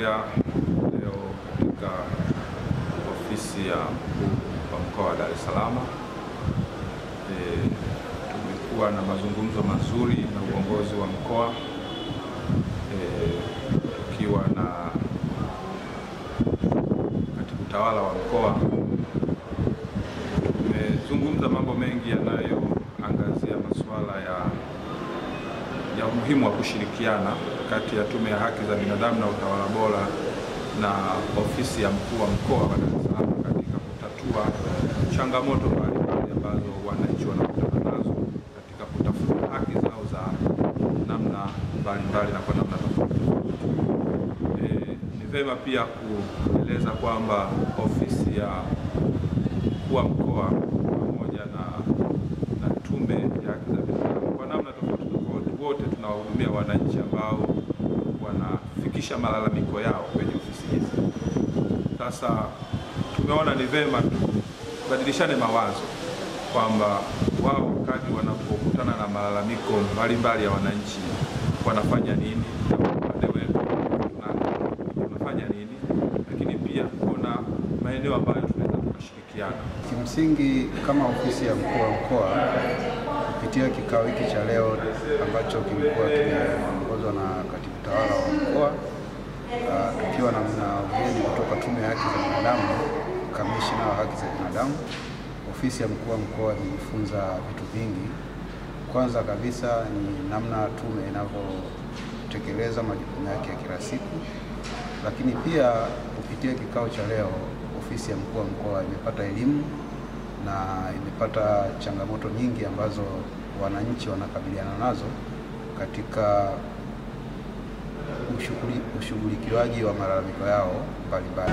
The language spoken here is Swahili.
kinachoendelea leo katika ofisi ya mkuu wa mkoa wa Dar es Salaam. E, tumekuwa na mazungumzo mazuri na uongozi wa mkoa e, tukiwa na katibu tawala wa mkoa. Tumezungumza mambo mengi yanayoangazia masuala ya ya umuhimu wa kushirikiana kati ya Tume ya Haki za Binadamu na Utawala Bora na ofisi ya mkuu wa mkoa wa Dar es Salaam katika kutatua changamoto mbalimbali ambazo wananchi wanakutana nazo katika kutafuta haki zao za namna mbalimbali na kwa namna tofauti. E, ni vema pia kueleza kwamba ofisi ya mkuu wa mkoa pamoja na, na Tume ya Haki za Binadamu kwa namna tofauti tofauti, wote tunawahudumia wananchi ambao wanafikisha malalamiko yao kwenye ofisi hizi. Sasa tumeona ni vema tubadilishane mawazo kwamba wao wakati wanapokutana na malalamiko mbalimbali ya wananchi wanafanya nini, upande wetu tunafanya nini, lakini pia kuna maeneo ambayo tunaweza tukashirikiana. Kimsingi, kama ofisi ya mkuu wa mkoa kupitia kikao hiki cha leo ambacho kilikuwa kimeongozwa na katibu tawala wa mkoa tukiwa na mgeni kutoka Tume ya Haki za Binadamu, kamishina wa haki za binadamu, ofisi ya mkuu wa mkoa imejifunza vitu vingi. Kwanza kabisa ni namna tume inavyotekeleza majukumu yake ya kila siku, lakini pia kupitia kikao cha leo ofisi ya mkuu wa mkoa imepata elimu na imepata changamoto nyingi ambazo wananchi wanakabiliana nazo katika ushughulikiwaji wa malalamiko yao mbalimbali.